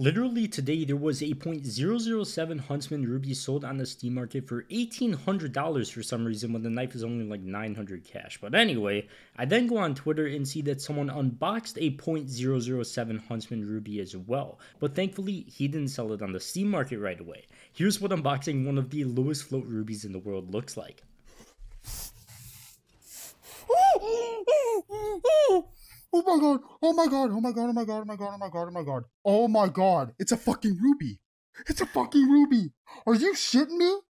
Literally today, there was a .007 Huntsman ruby sold on the Steam market for $1,800 for some reason when the knife is only like 900 cash. But anyway, I then go on Twitter and see that someone unboxed a .007 Huntsman ruby as well. But thankfully, he didn't sell it on the Steam market right away. Here's what unboxing one of the lowest float rubies in the world looks like. Oh my god! Oh my god! Oh my god! Oh my god! Oh my god! Oh my god! Oh my god! Oh my god! It's a fucking ruby! It's a fucking ruby! Are you shitting me?